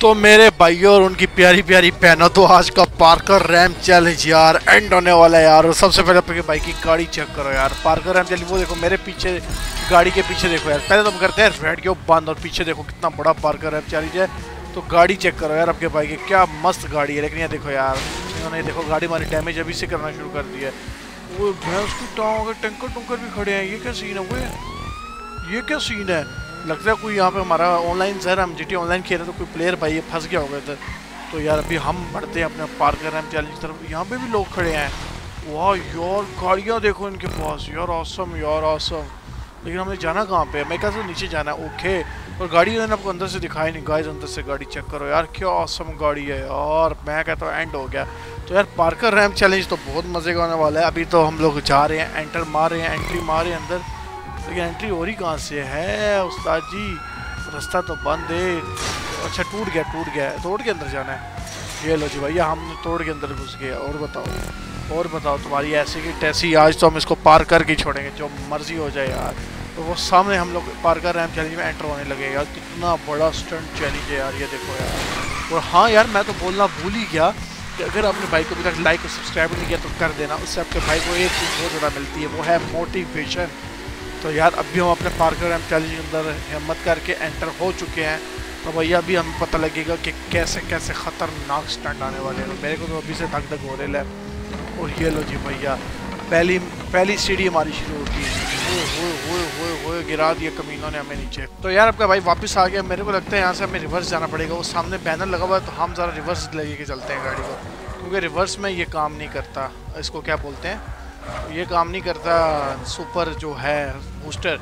तो मेरे भाइयों और उनकी प्यारी प्यारी बहनों तो आज का पार्कर रैम चैलेंज यार एंड होने वाला है यार। और सबसे पहले अपने भाई की गाड़ी चेक करो यार। पार्कर रैम चैलेंज, वो देखो, मेरे पीछे, गाड़ी के पीछे देखो यार। पहले तो हम करते हैं रेड के बंद और पीछे देखो कितना बड़ा पार्कर रैम चैलेंज है। तो गाड़ी चेक करो यार आपके भाई की, क्या मस्त गाड़ी है। लेकिन ये देखो यार, इन्होंने देखो गाड़ी हमारी डैमेज अभी से करना शुरू कर दिया है। वो भैंस की टाँग टैंकर टुंकर भी खड़े हैं। ये क्या सीन है? वो ये क्या सीन है? लगता है कोई यहाँ पे हमारा ऑनलाइन सर हम जीटी ऑनलाइन खेल रहे तो कोई प्लेयर भाई ये फंस गया होगा इधर। तो यार अभी हम बढ़ते हैं अपने पार कर रहे हैं चैलेंज की तरफ़। यहाँ पे भी लोग खड़े हैं। वाह यार, गाड़ियाँ देखो इनके पास। यार ऑसम यार ऑसम लेकिन हमें जाना कहाँ पे? मैं कहता नीचे जाना है। ओके और गाड़ी मैंने आपको अंदर से दिखाई नहीं। गाइस अंदर से गाड़ी चेक करो। यार, क्या ऑसम गाड़ी है यार। मैं कहता हूँ एंड हो गया। तो यार पार्कर रैम चैलेंज तो बहुत मज़े का होने वाला है। अभी तो हम लोग जा रहे हैं एंटर मार रहे हैं एंट्री मार रहे हैं अंदर। लेकिन एंट्री हो रही कहाँ से है? उस्ताद जी, रास्ता तो बंद है। अच्छा टूट गया टूट गया। तोड़ के अंदर जाना है। ये लो जी भैया, हम तोड़ के अंदर घुस गए। और बताओ और बताओ तुम्हारी ऐसी की टैसी आज तो हम इसको पार करके छोड़ेंगे, जो मर्ज़ी हो जाए यार। तो वो सामने हम लोग पार कर रैम चैलेंज में एंटर होने लगे यार, कितना बड़ा स्टंट चैलेंज है यार, ये देखो यार। और हाँ यार, मैं तो बोलना भूल ही गया कि अगर आपने भाई को अभी तक लाइक और सब्सक्राइब नहीं किया तो कर देना। उससे आपके भाई को एक चीज़ बहुत ज़्यादा मिलती है, वो है मोटिवेशन तो यार अभी हम अपने पार्कर रैम चैलेंज के अंदर हिम्मत करके एंटर हो चुके हैं। तो भैया अभी हमें पता लगेगा कि कैसे कैसे ख़तरनाक स्टंट आने वाले हैं। मेरे को तो अभी से धक धक हो रहे है और ये लो जी भैया, पहली पहली सीढ़ी हमारी शुरू होती है गिरा दिया कमीनों ने हमें नीचे। तो यार आपका भाई, वापस आ गया। मेरे को लगता है यहाँ से हमें रिवर्स जाना पड़ेगा। वो सामने बैनर लगा हुआ है तो हम ज़रा रिवर्स लगे के चलते हैं गाड़ी को। क्योंकि रिवर्स में ये काम नहीं करता। इसको क्या बोलते हैं? ये काम नहीं करता सुपर जो है बूस्टर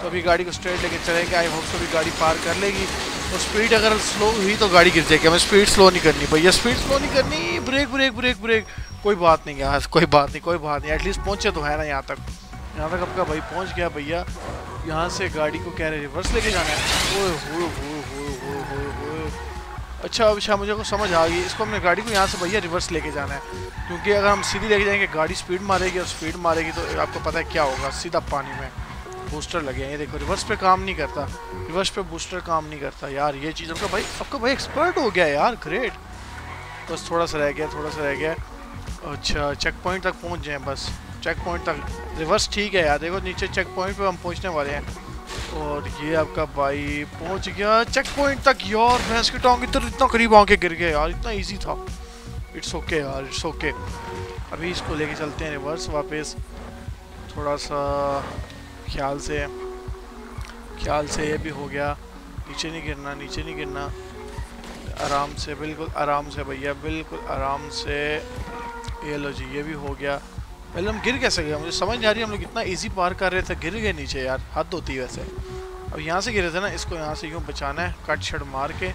तो अभी गाड़ी को स्ट्रेट लेके चलेंगे। आई होप तो भी गाड़ी पार कर लेगी। और स्पीड अगर स्लो हुई तो गाड़ी गिर जाएगी। हमें स्पीड स्लो नहीं करनी। भैया स्पीड स्लो नहीं करनी। ब्रेक ब्रेक ब्रेक ब्रेक कोई बात नहीं यार, कोई बात नहीं, कोई बात नहीं। एटलीस्ट पहुँचे तो है ना यहाँ तक। यहाँ तक आपका भाई पहुँच गया भैया। यहाँ से गाड़ी को कह रहे रिवर्स लेके जाना हो। अच्छा अच्छा मुझे को समझ आ गई। इसको हमने गाड़ी को यहाँ से भैया रिवर्स लेके जाना है। क्योंकि अगर हम सीधी लेके जाएँगे, गाड़ी स्पीड मारेगी और स्पीड मारेगी तो आपको पता है क्या होगा? सीधा पानी में बूस्टर लगे हैं। ये देखो रिवर्स पे काम नहीं करता। रिवर्स पे बूस्टर काम नहीं करता। यार, ये चीज़ आपका भाई आपका भाई एक्सपर्ट हो गया यार ग्रेट बस थोड़ा सा रह गया, थोड़ा सा रह गया। अच्छा चेक पॉइंट तक पहुँच जाए बस। चेक पॉइंट तक रिवर्स ठीक है यार। देखो, नीचे चेक पॉइंट पर हम पहुँचने वाले हैं। और ये आपका भाई पहुँच गया। चेक पॉइंट तक यार भैंस की टांग इधर इतना करीब आके गिर गया यार, इतना इजी था। इट्स ओके okay यार इट्स ओके okay। अभी इसको लेके चलते हैं रिवर्स वापस। थोड़ा सा ख्याल से ख्याल से ये भी हो गया। नीचे नहीं गिरना, नीचे नहीं गिरना। आराम से, बिल्कुल आराम से भैया, बिल्कुल आराम से। ये लो जी, ये भी हो गया। पहले हम गिर कैसे गए? मुझे समझ नहीं आ रही, हम लोग इतना इजी पार कर रहे थे, गिर गए नीचे यार, हद होती है वैसे। अब यहाँ से गिरे थे ना, इसको यहाँ से यूँ बचाना है कट छड़ मार के।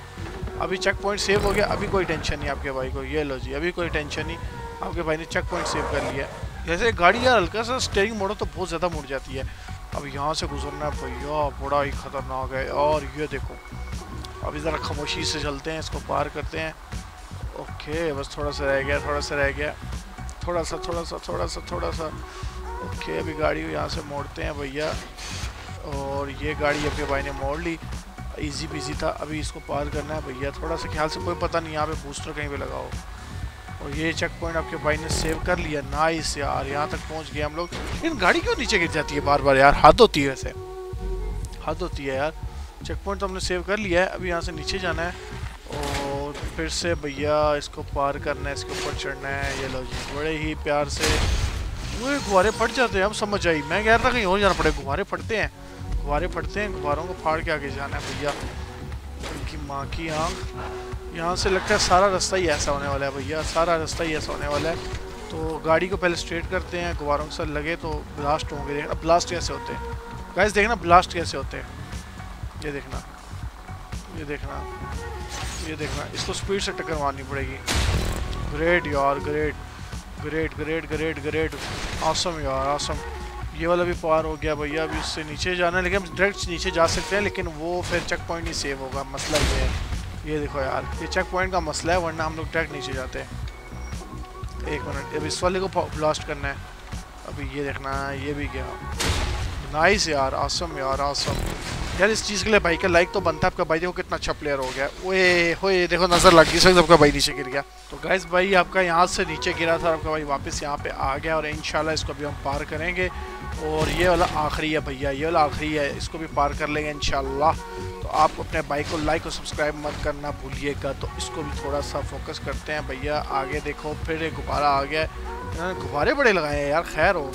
अभी चेक पॉइंट सेव हो गया, अभी कोई टेंशन नहीं आपके भाई को, ये लो जी, अभी कोई टेंशन नहीं। आपके भाई ने चेक पॉइंट सेव कर लिया। जैसे गाड़ी यार हल्का सा स्टेयरिंग मोड़ो तो बहुत ज़्यादा मुड़ जाती है। अब यहाँ से गुजरना है, भैया, बड़ा ही खतरनाक है। और ये देखो, अभी ज़रा खामोशी से चलते हैं, इसको पार करते हैं। ओके, बस थोड़ा सा रह गया, थोड़ा सा रह गया। थोड़ा सा थोड़ा सा थोड़ा सा थोड़ा सा ओके, अभी गाड़ी यहाँ से मोड़ते हैं भैया। और ये गाड़ी अपने भाई ने मोड़ ली। इजी बिज़ी था, अभी इसको पार करना है भैया। थोड़ा सा ख्याल से कोई पता नहीं, यहाँ पे बूस्टर कहीं पे लगाओ और ये चेक पॉइंट आपके भाई ने सेव कर लिया। नाइस यार, यहाँ तक पहुँच गए हम लोग। लेकिन गाड़ी क्यों नीचे गिर जाती है बार बार यार? हद होती है वैसे। हद होती है यार। चेक पॉइंट तो हमने सेव कर लिया है, अभी यहाँ से नीचे जाना है। और फिर से भैया इसको पार करना है, इसके ऊपर चढ़ना है, ये लो जी। बड़े ही प्यार से। वो गुब्बारे फट जाते हैं अब समझ आई। मैं कह रहा था कहीं और जाना पड़े गुब्बारे फटते हैं। गुब्बारे फटते हैं, गुब्बारों को फाड़ के आगे जाना है भैया। उनकी माँ की आँख। यहाँ से लगता है सारा रास्ता ही ऐसा होने वाला है भैया। सारा रास्ता ही ऐसा होने वाला है। तो गाड़ी को पहले स्ट्रेट करते हैं, गुब्बारों के साथ लगे तो ब्लास्ट होंगे। देखना ब्लास्ट कैसे होते हैं? गैस देखना ब्लास्ट कैसे होते हैं। ये देखना। ये देखना ये देखना, इसको स्पीड से टक्कर मारनी पड़ेगी। ग्रेट यार great great great great great awesome यार आसम ये वाला भी पार हो गया भैया, अभी उससे नीचे जाना है, लेकिन हम डायरेक्ट नीचे जा सकते हैं, लेकिन वो फिर चेक पॉइंट ही सेव होगा मसला ये है। ये देखो यार, ये चेक पॉइंट का मसला है, वरना हम लोग डायरेक्ट नीचे जाते हैं। एक मिनट अभी इस वाले को ब्लास्ट करना है। अभी ये देखना है ये भी गया। नाइस यार आसम यार आसम यार, इस चीज़ के लिए भाई का लाइक तो बनता है, आपका भाई देखो कितना अच्छा प्लेयर हो गया। ओए होए देखो नज़र लग गई सही आपका भाई नीचे गिर गया। तो गैस भाई आपका यहाँ से नीचे गिरा था, आपका भाई वापस यहाँ पे आ गया और इंशाल्लाह इसको भी हम पार करेंगे। और ये वाला आखिरी है भैया, ये वाला आखिरी है, इसको भी पार कर लेंगे इंशाल्लाह। तो आप अपने बाइक को लाइक और सब्सक्राइब मत करना भूलिएगा तो इसको भी थोड़ा सा फोकस करते हैं। भैया, आगे देखो, फिर गुब्बारा आ गया। गुब्बारे बड़े लगाए हैं यार, खैर हो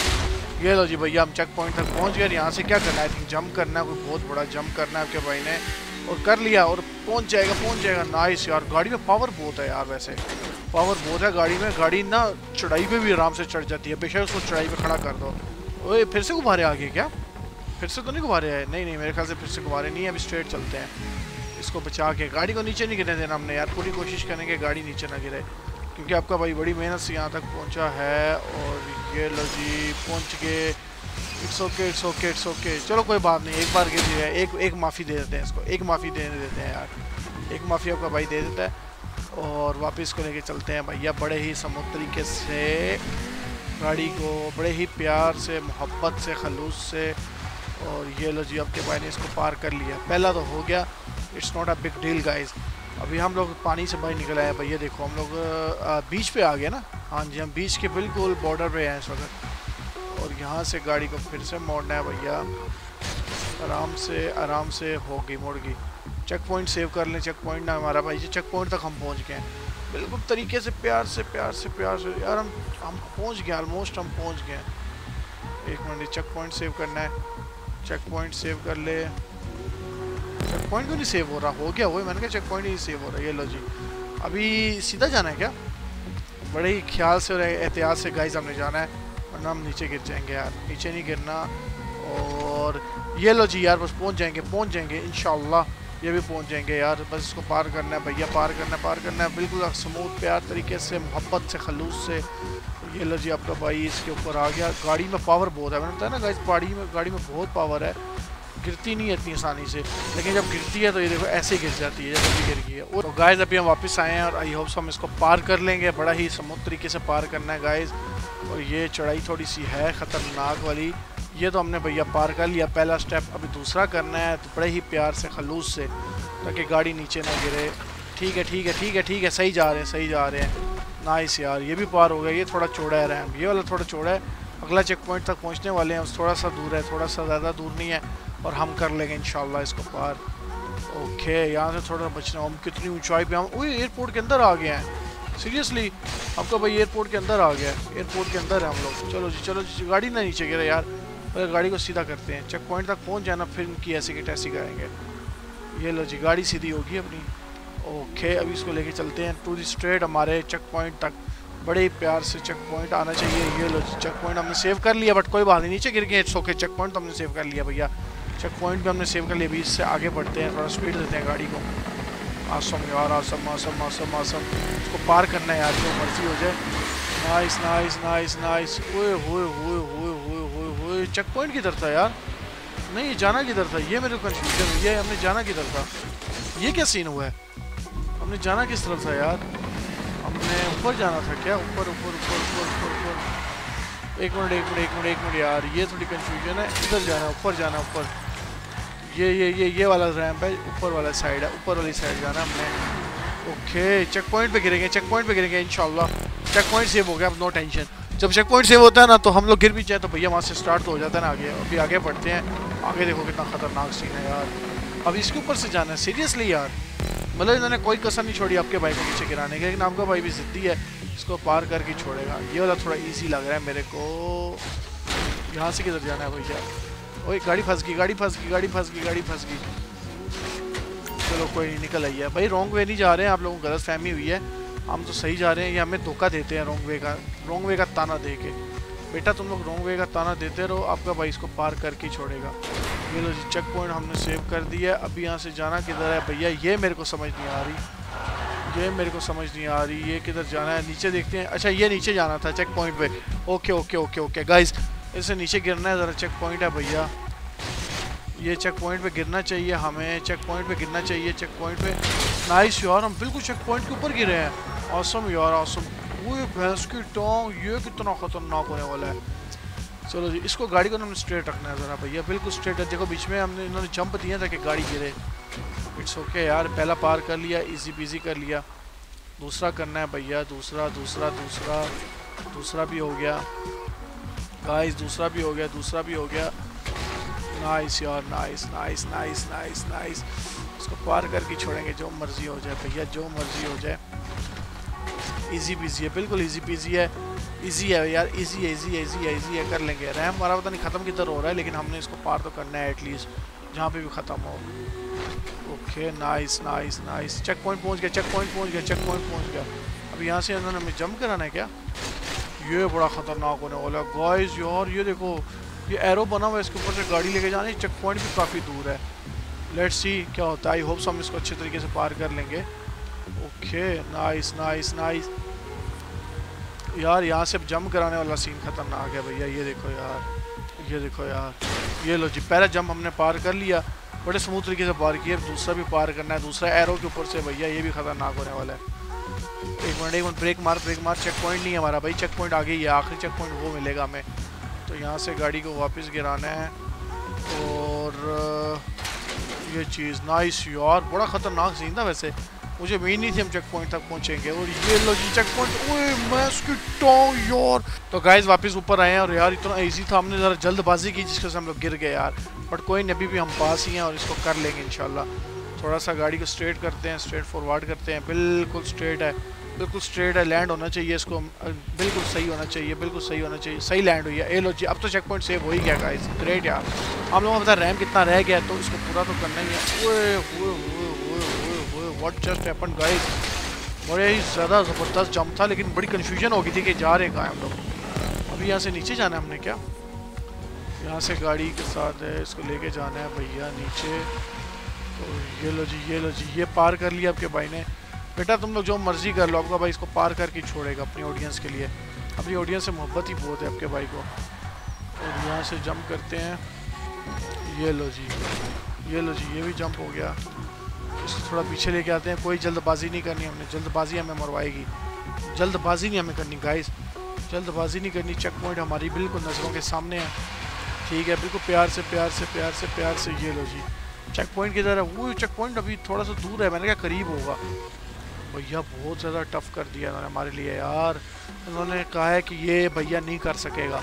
ये लो जी भैया, हम चेक पॉइंट तक पहुँच गए यहाँ से क्या करना है? थिंक जंप करना है, कोई बहुत बड़ा जंप करना है आपके भाई ने और कर लिया और पहुँच जाएगा पहुँच जाएगा। नाइस यार, गाड़ी में पावर बहुत है यार वैसे। पावर बहुत है गाड़ी में, गाड़ी ना चढ़ाई पे भी आराम से चढ़ जाती है। बेशक उसको चढ़ाई पे खड़ा कर दो। ओए, फिर से गुब्बारे आ गए क्या? फिर से तो नहीं गुब्बारे आए नहीं नहीं, मेरे ख्याल से फिर से गुब्बारे नहीं है। अभी स्ट्रेट चलते हैं। इसको बचा के, गाड़ी को नीचे नहीं गिरने देना हमने यार। पूरी कोशिश करेंगे गाड़ी नीचे ना गिरे। क्योंकि आपका भाई बड़ी मेहनत से यहाँ तक पहुँचा है और ये लो जी, पहुँच गए। It's okay it's okay it's okay चलो कोई बात नहीं, एक बार गिर है एक एक माफ़ी दे देते हैं इसको, एक माफ़ी देने देते हैं यार। एक माफ़ी आपका भाई दे देता है और वापस को लेके चलते हैं भैया, बड़े ही समुद्र तरीके से, गाड़ी को बड़े ही प्यार से, मोहब्बत से, खलूस से, और ये लो जी आपके भाई ने इसको पार कर लिया। पहला तो हो गया it's not a big deal guys अभी हम लोग पानी से बाहर निकल आए भैया देखो, हम लोग बीच पे आ गए ना? हाँ जी, हम बीच के बिल्कुल बॉर्डर पे हैं इस वक्त। और यहाँ से गाड़ी को फिर से मोड़ना है भैया। आराम से आराम से होगी मुड़ गई चेक पॉइंट सेव कर लें चेक पॉइंट ना हमारा। भाई जी चेक पॉइंट तक हम पहुँच गए हैं। बिल्कुल तरीके से प्यार से प्यार से प्यार से। यार हम हम पहुँच गए ऑलमोस्ट हम पहुँच गए। एक मिनट चेक पॉइंट सेव करना है। चेक पॉइंट सेव कर ले। चेक पॉइंट क्यों नहीं सेव हो रहा? हो गया वही, मैंने कहा चेक पॉइंट नहीं सेव हो रहा है, ये लो जी। अभी सीधा जाना है क्या? बड़े ही ख्याल से और एहतियात से गाइस हमने जाना है, वरना हम नीचे गिर जाएँगे यार, नीचे नहीं गिरना। और ये लो जी यार, बस पहुँच जाएँगे पहुँच जाएँगे इन ये भी पहुँच जाएँगे यार। बस इसको पार करना है, भैया पार करना है, पार करना है, बिल्कुल स्मूथ प्यार तरीके से, मोहब्बत से, खलूस से। ये लो जी आपका भाई इसके ऊपर आ गया। गाड़ी में पावर बहुत है, मैंने बताया ना गाइस पहाड़ी में, गाड़ी में बहुत पावर है। गिरती नहीं है इतनी आसानी से। लेकिन जब गिरती है तो ये देखो, ऐसे गिर जाती है, जब अभी गिर गई है। और तो गाइज़ अभी हम वापस आए हैं और आई होप हम इसको पार कर लेंगे। बड़ा ही समुद्र तरीके से पार करना है गाइज़ और ये चढ़ाई थोड़ी सी है, ख़तरनाक वाली। ये तो हमने भैया पार कर लिया। पहला स्टेप अभी दूसरा करना है तो बड़े ही प्यार से, खलूस से, ताकि गाड़ी नीचे ना गिरे। ठीक है ठीक है ठीक है ठीक है, सही जा रहे हैं, सही जा रहे हैं। नाइस यार, ये भी पार हो गया। ये थोड़ा चौड़ा है रैम ये वाला थोड़ा चौड़ा है। अगला चेक पॉइंट तक पहुँचने वाले हैं थोड़ा सा दूर है, थोड़ा सा ज़्यादा दूर नहीं है। और हम कर लेंगे इन इसको पार। ओके यहाँ से थोड़ा बचना, हम कितनी ऊंचाई पे, हम वही एयरपोर्ट के अंदर आ गए हैं। सीरियसली आपका भाई एयरपोर्ट के अंदर आ गया है। एयरपोर्ट के अंदर है हम लोग। चलो जी चलो जी गाड़ी ना नीचे गिरे यार। अगर गाड़ी को सीधा करते हैं चेक पॉइंट तक पहुँच जाना फिर इनकी ऐसी की टैसी करेंगे। ये लो जी, गाड़ी सीधी होगी अपनी। ओके अभी इसको लेके चलते हैं। टू दी स्ट्रेट हमारे चेक पॉइंट तक। बड़े प्यार से चेक पॉइंट आना चाहिए। ये लो चेक पॉइंट हमने सेव कर लिया बट कोई बात नहीं। नीचे गिर गए इट्स ओके चेक पॉइंट तो हमने सेव कर लिया भैया। चेक पॉइंट भी हमने सेव कर लिया, अभी इससे आगे बढ़ते हैं, थोड़ा स्पीड देते हैं गाड़ी को। आसम यार आसम आसम आसम आसम इसको पार करना है यार, जो मर्ज़ी हो जाए। नाइस नाइस नाइस नाइस हुए हुए हुए हुए हुए, होए, हुए। चेक पॉइंट किधर था यार? नहीं, जाना किधर था? ये मेरे को कन्फ्यूज़न ये हमने जाना किधर था? ये क्या सीन हुआ है? हमने जाना किस तरफ़ था यार? हमने ऊपर जाना था क्या? ऊपर ऊपर ऊपर ऊपर ऊपर ऊपर। एक मिनट एक मिनट एक मिनट एक मिनट यार, ये थोड़ी कंफ्यूजन है। इधर जाना, ऊपर जाना, ऊपर। ये ये ये ये वाला रैम्प है, ऊपर वाला साइड है, ऊपर वाली साइड जाना हमने। ओके चेक पॉइंट पे गिरेंगे चेक पॉइंट पे गिरेंगे इंशाल्लाह चेक पॉइंट सेव हो गया अब नो टेंशन जब चेक पॉइंट सेव होता है ना तो हम लोग गिर भी जाए तो भैया वहाँ से स्टार्ट तो हो जाता है ना आगे। अभी आगे बढ़ते हैं। आगे देखो कितना खतरनाक सीन है यार। अब इसके ऊपर से जाना है सीरियसली यार। मतलब इन्होंने कोई कसर नहीं छोड़ी आपके भाई को नीचे गिराने की लेकिन आपका भाई भी जिद्दी है, इसको पार करके छोड़ेगा। ये वाला थोड़ा ईजी लग रहा है मेरे को। यहाँ से किधर जाना है भैया? ओए, गाड़ी फंस गई, गाड़ी फंस गई, गाड़ी फंस गई, गाड़ी फंस गई। चलो, कोई नहीं, निकल आई है भाई रॉन्ग वे नहीं जा रहे हैं, आप लोगों को गलत फहमी हुई है। हम तो सही जा रहे हैं, ये हमें धोखा देते हैं रॉन्ग वे का रॉन्ग वे का ताना दे के। बेटा, तुम लोग रॉन्ग वे का ताना देते रहो, आपका भाई इसको पार करके छोड़ेगा। ये लो जी चेक पॉइंट हमने सेव कर दिया अभी यहाँ से जाना किधर है? भैया, ये मेरे को समझ नहीं आ रही। ये मेरे को समझ नहीं आ रही, ये किधर जाना है? नीचे देखते हैं। अच्छा ये नीचे जाना था चेक पॉइंट पे। Okay okay okay okay guys इसे नीचे गिरना है, ज़रा चेक पॉइंट है भैया। ये चेक पॉइंट पे गिरना चाहिए हमें चेक पॉइंट पे गिरना चाहिए चेक पॉइंट पे। नाइस यार, हम बिल्कुल चेक पॉइंट के ऊपर गिरे हैं। औसम यार औसम वो भैंस की टोंग, ये कितना ख़तरनाक होने वाला है। चलो जी, इसको गाड़ी को हमने स्ट्रेट रखना है ज़रा भैया, बिल्कुल स्ट्रेट है। देखो बीच में हमने, इन्होंने जंप दिया था कि गाड़ी गिरे। इट्स ओके यार, पहला पार कर लिया इजी पीजी कर लिया। दूसरा करना है भैया, दूसरा दूसरा दूसरा दूसरा भी हो गया। गाइस दूसरा भी हो गया, दूसरा भी हो गया। नाइस यार nice nice nice nice nice उसको पार करके छोड़ेंगे, जो मर्ज़ी हो जाए भैया, जो मर्ज़ी हो जाए। इजी पीजी है, बिल्कुल इजी पीजी है। इजी है यार इजी है इजी है इजी है इजी है, कर लेंगे। रैम हमारा पता नहीं ख़त्म किधर हो रहा है, लेकिन हमने इसको पार तो करना है एटलीस्ट जहाँ पे भी ख़त्म हो। Okay nice nice nice checkpoint पहुँच गया चेक पॉइंट पहुँच गया चेक पॉइंट पहुँच गया। अब यहाँ से उन्होंने हमें जंप कराना है क्या? ये बड़ा ख़तरनाक होने वाला है। गाइस यार, ये देखो, ये एरो बना हुआ है, इसके ऊपर से गाड़ी लेके जाने चेक पॉइंट भी काफ़ी दूर है। लेट्स सी क्या होता है। आई होप्स हम इसको अच्छे तरीके से पार कर लेंगे। ओके नाइस नाइस नाइस यार, यहाँ से जंप कराने वाला सीन खतरनाक है भैया। ये देखो यार, ये देखो यार। ये लो जी, पहला जंप हमने पार कर लिया। बड़े स्मूथ तरीके से पार किया। दूसरा भी पार करना है। दूसरा एरो के ऊपर से भैया, ये भी खतरनाक होने वाला है। एक मिनट एक मिनट ब्रेक मार ब्रेक मार चेक पॉइंट नहीं हमारा भाई चेक पॉइंट आगे ही है, आखिरी चेक पॉइंट वो मिलेगा हमें। तो यहाँ से गाड़ी को वापस गिराना है और ये चीज़ नाइस यार, बड़ा ख़तरनाक सीन था वैसे। मुझे उम्मीद नहीं थी हम चेक पॉइंट तक पहुँचेंगे और ये लो जी चेक पॉइंट ओए, मैं उसकी टोंग यार। तो गाइस वापस ऊपर आए हैं और यार, इतना इजी था, हमने ज़रा जल्दबाजी की जिसके से हम लोग गिर गए यार। बट कोई नहीं, अभी भी हम पास ही हैं और इसको कर लेंगे, इंशाल्लाह। थोड़ा सा गाड़ी को स्ट्रेट करते हैं स्ट्रेट फॉरवर्ड करते हैं। बिल्कुल स्ट्रेट है, बिल्कुल स्ट्रेट है। लैंड होना चाहिए इसको, बिल्कुल सही होना चाहिए, बिल्कुल सही होना चाहिए। सही लैंड हुई है। ए लो जी, अब तो चेक पॉइंट सेव हो ही गया गाइस ग्रेट यार। हम लोगों को पता रैम कितना रह गया तो इसको पूरा तो करना ही है। जस्ट हैपेंड गाइस बड़े ही ज़्यादा ज़बरदस्त जंप था, लेकिन बड़ी कन्फ्यूज़न हो गई थी कि जा रहे कहाँ हम लोग। अभी यहाँ से नीचे जाना है हमने क्या? यहाँ से गाड़ी के साथ है, इसको लेके जाना है, भैया, नीचे। ये लो जी, ये लो जी, ये पार कर लिया आपके भाई ने। बेटा, तुम लोग जो मर्ज़ी कर लो, आपका भाई इसको पार करके छोड़ेगा अपनी ऑडियंस के लिए। अपनी ऑडियंस से मोहब्बत ही बहुत है आपके भाई को। और यहाँ से जंप करते हैं। ये लो जी, ये लो जी, ये भी जंप हो गया। इसको थोड़ा पीछे लेके आते हैं। कोई जल्दबाजी नहीं करनी हमने। जल्दबाजी हमें मरवाएगी। जल्दबाजी नहीं हमें करनी गाइस जल्दबाजी नहीं करनी। चेक पॉइंट हमारी बिल्कुल नज़रों के सामने है। ठीक है, बिल्कुल प्यार से प्यार से प्यार से प्यार से। ये लो जी। चेक पॉइंट की तरह। वो चेक पॉइंट अभी थोड़ा सा दूर है, मैंने क्या करीब होगा। भैया, बहुत ज़्यादा टफ कर दिया उन्होंने हमारे लिए यार। उन्होंने कहा है कि ये भैया नहीं कर सकेगा।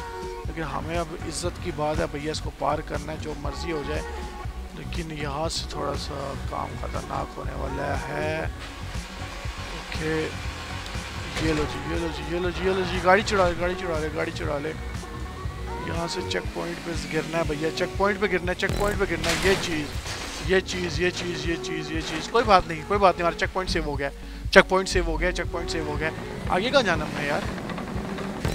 लेकिन हमें अब इज़्ज़त की बात है, भैया इसको पार करना है, जो मर्ज़ी हो जाए। लेकिन यहाँ से थोड़ा सा काम ख़तरनाक होने वाला है। ओके। ये लो जी, ये लो जी, ये लो जी, ये लो जी। गाड़ी चढ़ा ले, गाड़ी चढ़ा ले, गाड़ी चढ़ा ले। यहाँ से चेक पॉइंट पे गिरना है भैया चेक पॉइंट पे गिरना है चेक पॉइंट पे गिरना है, ये चीज़। ये चीज़ ये चीज़ ये चीज़ ये चीज़। कोई बात नहीं, कोई बात नहीं, हमारा चेक पॉइंट सेव हो गया। चेक पॉइंट सेव हो गया चेक पॉइंट सेव हो गया। आगे कहाँ जाना है यार?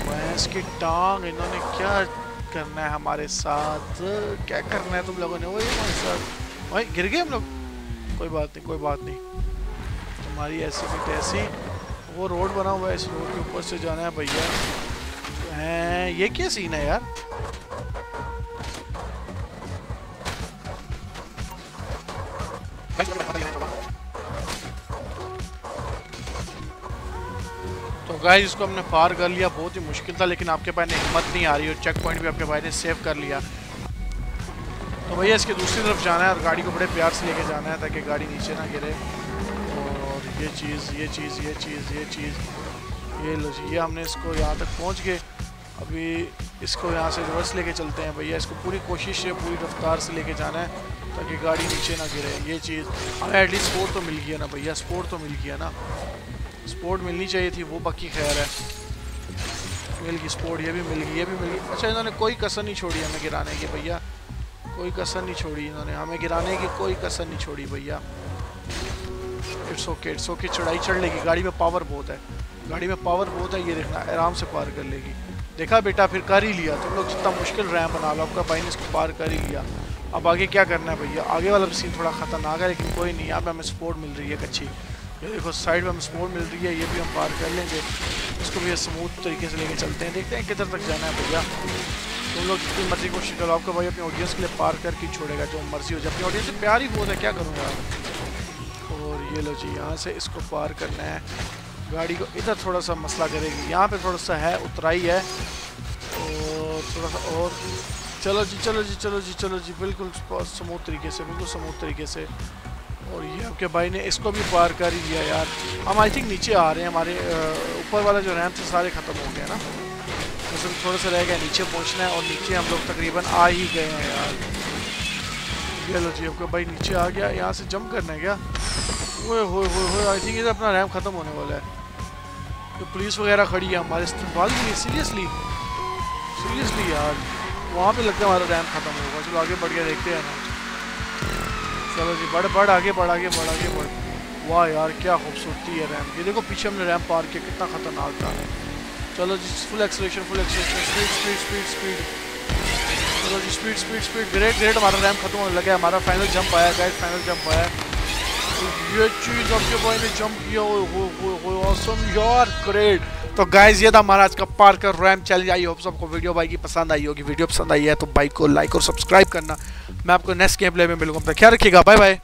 भैंस की टांग, इन्होंने क्या करना है हमारे साथ? क्या करना है तुम लोगों ने? वही हमारे साथ। वही गिर गए हम लोग? कोई बात नहीं, कोई बात नहीं। तुम्हारी ऐसी भी कैसी वो रोड बना हुआ है, इस रोड के ऊपर से जाना है भैया। ये क्या सीन है यार? तो गाइस इसको हमने पार कर लिया, बहुत ही मुश्किल था, लेकिन आपके पास हिम्मत नहीं आ रही और चेक पॉइंट भी आपके भाई ने सेव कर लिया। तो भैया, इसके दूसरी तरफ़ जाना है और गाड़ी को बड़े प्यार से लेके जाना है ताकि गाड़ी नीचे ना गिरे। और ये चीज़ ये चीज़ ये चीज़ ये चीज़, ये लो ये हमने इसको यहाँ तक पहुँच गए। अभी इसको यहाँ से रिवर्स लेके चलते हैं। भैया, इसको पूरी कोशिश है, पूरी रफ्तार से लेके जाना है। ताकि गाड़ी नीचे ना गिरे। ये चीज़, हमें एटलीस्ट स्पोर्ट तो मिल गया ना भैया स्पोर्ट तो मिल गया ना। स्पोर्ट मिलनी चाहिए थी, वो बाकी खैर है। मिल गई स्पोर्ट ये भी मिल गई, ये भी मिल गई। अच्छा इन्होंने कोई कसर नहीं छोड़ी हमें गिराने की भैया। कोई कसर नहीं छोड़ी इन्होंने, हमें गिराने की कोई कसर नहीं छोड़ी भैया। इट्स ओके इट्स ओके चढ़ाई चढ़ लेगी। गाड़ी में पावर बहुत है। गाड़ी में पावर बहुत है, ये देखना, आराम से पार कर लेगी। देखा बेटा, फिर कर ही लिया। तुम लोग जितना मुश्किल रैम बना लो, आपका भाई ने इसको पार कर ही लिया। अब आगे क्या करना है भैया? आगे वाला सीन थोड़ा ख़तरनाक है, लेकिन कोई नहीं, यहाँ पे हमें सपोर्ट मिल रही है अच्छी। ये देखो साइड में हमें सपोर्ट मिल रही है, ये भी हम पार कर लेंगे। इसको भी स्मूथ तरीके से लेके चलते हैं। देखते हैं किधर तक जाना है भैया। तुम लोग जितनी मर्ज़ी कोशिश करो, आपका भाई अपनी ऑडियंस के लिए पार करके छोड़ेगा, जो मर्ज़ी हो जाए। अपनी ऑडियंस से प्यार ही बहुत है, क्या करूँगा? और ये लो जी, यहाँ से इसको पार करना है। गाड़ी को इधर थोड़ा सा मसला करेगी। यहाँ पे थोड़ा सा है उतराई है। और थोड़ा सा और चलो जी चलो जी चलो जी चलो जी, बिल्कुल स्मूथ तरीके से, बिल्कुल स्मूथ तरीके से। और ये आपके भाई ने इसको भी पार कर ही दिया यार। हम आई थिंक नीचे आ रहे हैं, हमारे ऊपर वाला जो रैम थे सारे ख़त्म हो गए ना। मतलब थोड़ा सा रह गया नीचे पहुँचना है और नीचे हम लोग तकरीबन आ ही गए हैं यार। ये लो जी, आपका भाई नीचे आ गया, यहाँ से जंप करना है क्या? ओए हो आई थिंक ये अपना रैम ख़त्म होने वाला है। तो पुलिस वगैरह खड़ी है हमारे इस्तेमाल के सीरियसली सीरियसली यार। वहाँ पे लगता है हमारा रैम ख़त्म होगा चलो आगे बढ़ के देखते हैं ना। चलो जी, बढ़ बढ़, आगे बढ़ आगे बढ़ आगे बढ़। वाह यार, क्या खूबसूरती है रैम ये देखो पीछे हमने रैम पार किया, कितना ख़तरनाक था। चलो जी full acceleration full acceleration speed speed speed speed चलो जी speed speed speed great great हमारा रैम खत्म होने लगा हमारा फाइनल जंप आया गाइड फाइनल जंप आया। ये चीज़ आपके भाई ने जंप किया ऑसम यार ग्रेट तो गाइज़ ये था हमारा आज का parkour ram challenge I hope सबको वीडियो बाइक की पसंद आई होगी। वीडियो पसंद आई है तो बाइक को लाइक और सब्सक्राइब करना। मैं आपको नेक्स्ट गेम प्ले में मिलूँगा। ख्याल रखिएगा। Bye bye